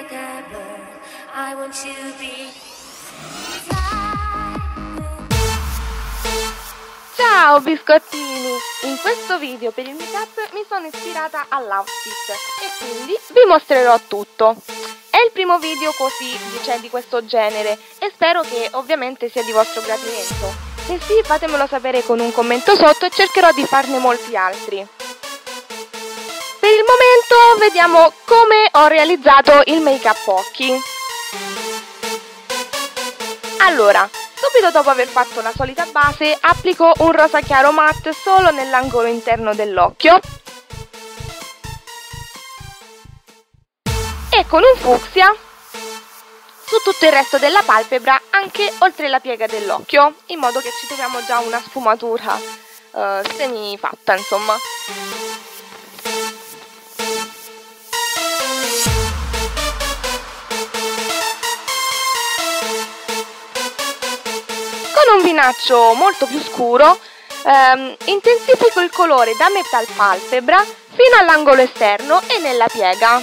like a bird. I want to be. Ciao biscottini! In questo video per il make-up mi sono ispirata all'outfit e quindi vi mostrerò tutto. È il primo video così, cioè di questo genere e spero che ovviamente sia di vostro gradimento. Se sì fatemelo sapere con un commento sotto e cercherò di farne molti altri. Per il momento vediamo come ho realizzato il make-up occhi. Allora, Subito dopo aver fatto la solita base applico un rosa chiaro matte solo nell'angolo interno dell'occhio e con un fucsia su tutto il resto della palpebra anche oltre la piega dell'occhio in modo che ci troviamo già una sfumatura uh, semi insomma con un vinaccio molto più scuro ehm, intensifico il colore da metà palpebra fino all'angolo esterno e nella piega.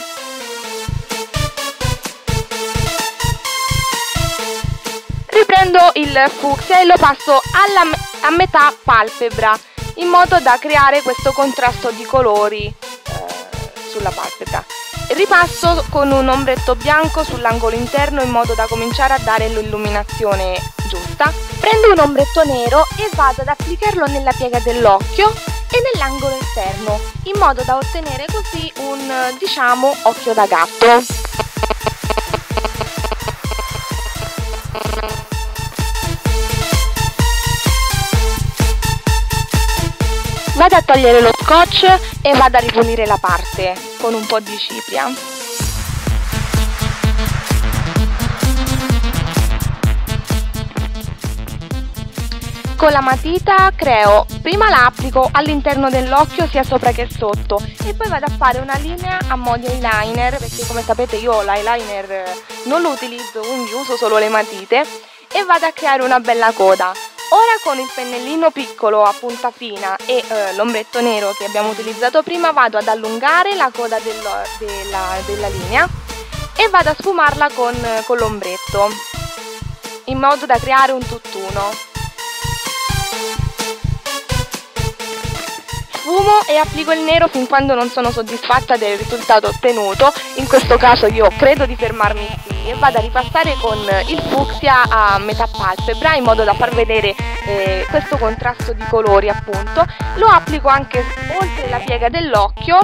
Riprendo il fucsia e lo passo alla, a metà palpebra in modo da creare questo contrasto di colori eh, sulla palpebra. Ripasso con un ombretto bianco sull'angolo interno in modo da cominciare a dare l'illuminazione giusta. Prendo un ombretto nero e vado ad applicarlo nella piega dell'occhio e nell'angolo esterno in modo da ottenere così un diciamo occhio da gatto. Vado a togliere lo scotch e vado a ripulire la parte con un po' di cipria. Con la matita creo, prima la applico all'interno dell'occhio sia sopra che sotto e poi vado a fare una linea a mo' di eyeliner perché come sapete io l'eyeliner non lo utilizzo quindi uso solo le matite e vado a creare una bella coda. Ora con il pennellino piccolo a punta fina e eh, l'ombretto nero che abbiamo utilizzato prima vado ad allungare la coda della, della, linea e vado a sfumarla con, con l'ombretto in modo da creare un tutt'uno. Sfumo e applico il nero fin quando non sono soddisfatta del risultato ottenuto, in questo caso io credo di fermarmi qui e vado a ripassare con il fucsia a metà palpebra in modo da far vedere eh, questo contrasto di colori appunto, lo applico anche oltre la piega dell'occhio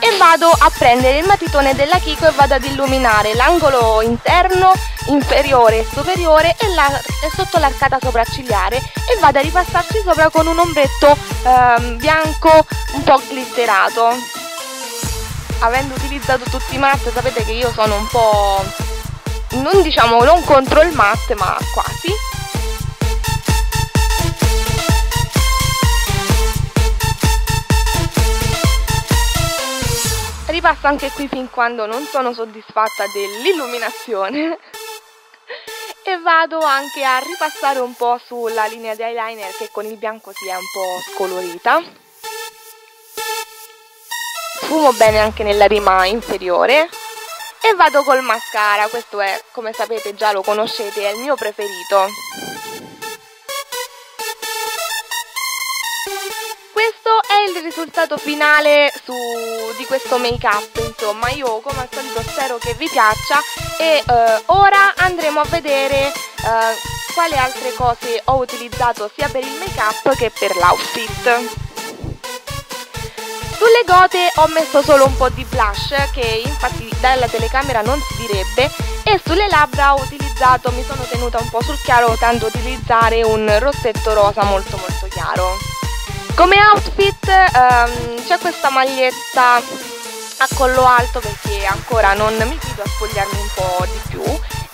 e vado a prendere il matitone della Kiko e vado ad illuminare l'angolo interno inferiore e superiore e, la, e sotto l'arcata sopraccigliare e vado a ripassarci sopra con un ombretto ehm, bianco un po' glitterato. Avendo utilizzato tutti i matte sapete che io sono un po' non diciamo non contro il matte ma quasi. Ripasso anche qui fin quando non sono soddisfatta dell'illuminazione e vado anche a ripassare un po' sulla linea di eyeliner che con il bianco si è un po' scolorita. Sfumo bene anche nella rima inferiore. E vado col mascara questo è come sapete già lo conoscete è il mio preferito. Questo è il risultato finale su, di questo make up insomma. Io come al solito spero che vi piaccia e eh, ora andremo a vedere eh, quali altre cose ho utilizzato sia per il make up che per l'outfit. Sulle gote ho messo solo un po' di blush che infatti dalla telecamera non si direbbe e sulle labbra ho utilizzato, mi sono tenuta un po' sul chiaro tanto utilizzare un rossetto rosa molto molto chiaro. Come outfit um, c'è questa maglietta a collo alto perché ancora non mi fido a spogliarmi un po' di più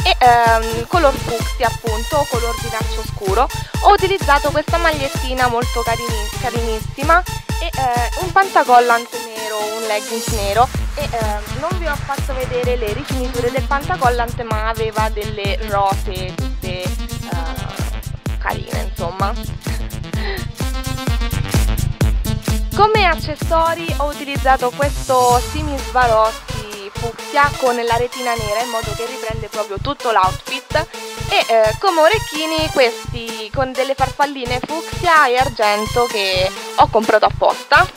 e um, color fucsia appunto, color vinaccio scuro. Ho utilizzato questa magliettina molto carini carinissima e uh, un pantacollante nero, un leggings nero e uh, non vi ho fatto vedere le rifiniture del pantacollante ma aveva delle rose tutte uh, carine insomma come accessori ho utilizzato questo Simi Swarovski fucsia con la retina nera in modo che riprende proprio tutto l'outfit e eh, come orecchini questi con delle farfalline fucsia e argento che ho comprato apposta.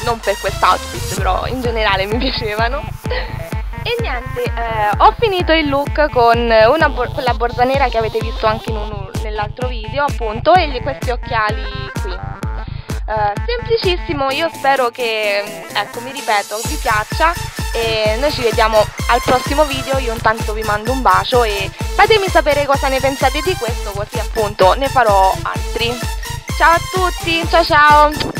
Non per quest'outfit però in generale mi piacevano. E niente, eh, ho finito il look con, una, con la borsa nera che avete visto anche nell'altro video appunto e questi occhiali qui uh, semplicissimo, io spero che, ecco mi ripeto, vi piaccia e noi ci vediamo al prossimo video, io intanto vi mando un bacio e fatemi sapere cosa ne pensate di questo così appunto ne farò altri. Ciao a tutti, ciao ciao